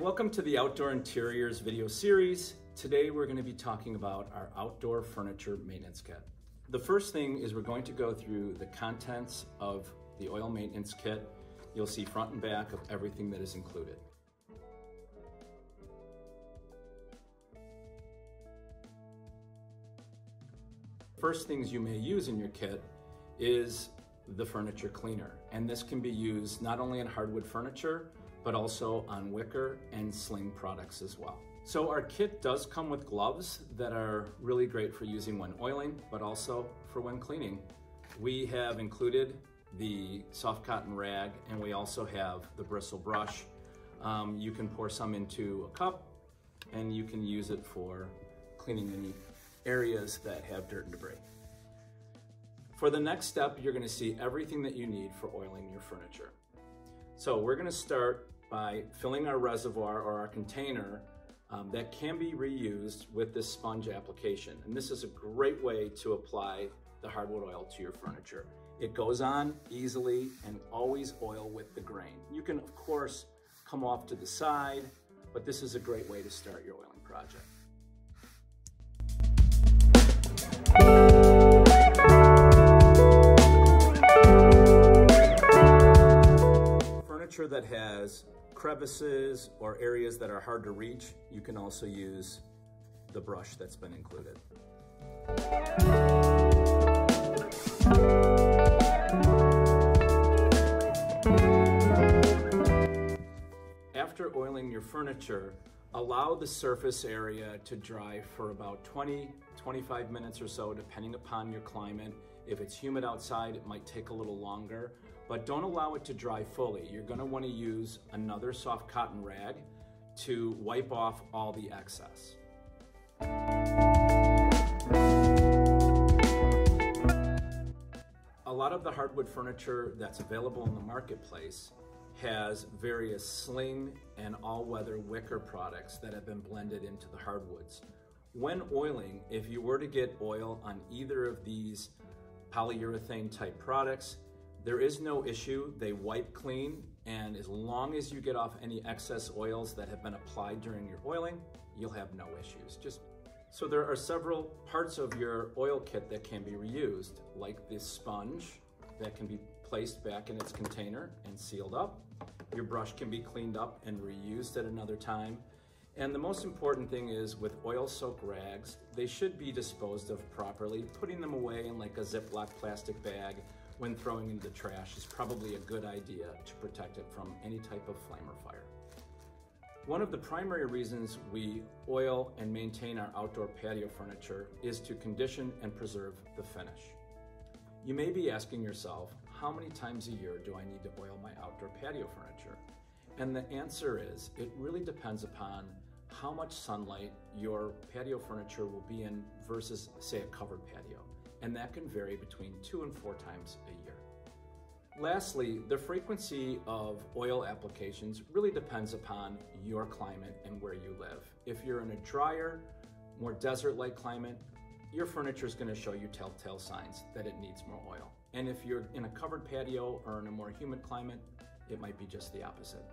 welcome to the Outdoor Interiors video series. Today we're going to be talking about our outdoor furniture maintenance kit. The first thing is we're going to go through the contents of the oil maintenance kit. You'll see front and back of everything that is included. First things you may use in your kit is the furniture cleaner. And this can be used not only in hardwood furniture, but also on wicker and sling products as well. So our kit does come with gloves that are really great for using when oiling, but also for when cleaning. We have included the soft cotton rag and we also have the bristle brush. Um, you can pour some into a cup and you can use it for cleaning any areas that have dirt and debris. For the next step, you're gonna see everything that you need for oiling your furniture. So we're gonna start by filling our reservoir or our container um, that can be reused with this sponge application. And this is a great way to apply the hardwood oil to your furniture. It goes on easily and always oil with the grain. You can, of course, come off to the side, but this is a great way to start your oiling project. That has crevices or areas that are hard to reach, you can also use the brush that's been included. After oiling your furniture, allow the surface area to dry for about 20, 25 minutes or so, depending upon your climate. If it's humid outside, it might take a little longer, but don't allow it to dry fully. You're gonna wanna use another soft cotton rag to wipe off all the excess. A lot of the hardwood furniture that's available in the marketplace has various sling and all-weather wicker products that have been blended into the hardwoods. When oiling, if you were to get oil on either of these polyurethane type products, there is no issue. They wipe clean, and as long as you get off any excess oils that have been applied during your oiling, you'll have no issues. Just so there are several parts of your oil kit that can be reused, like this sponge that can be placed back in its container and sealed up. Your brush can be cleaned up and reused at another time. And the most important thing is with oil soaked rags, they should be disposed of properly. Putting them away in like a Ziploc plastic bag when throwing into the trash is probably a good idea to protect it from any type of flame or fire. One of the primary reasons we oil and maintain our outdoor patio furniture is to condition and preserve the finish. You may be asking yourself, how many times a year do I need to oil my outdoor patio furniture? And the answer is, it really depends upon how much sunlight your patio furniture will be in versus, say, a covered patio and that can vary between two and four times a year. Lastly, the frequency of oil applications really depends upon your climate and where you live. If you're in a drier, more desert-like climate, your furniture is going to show you telltale signs that it needs more oil. And if you're in a covered patio or in a more humid climate, it might be just the opposite.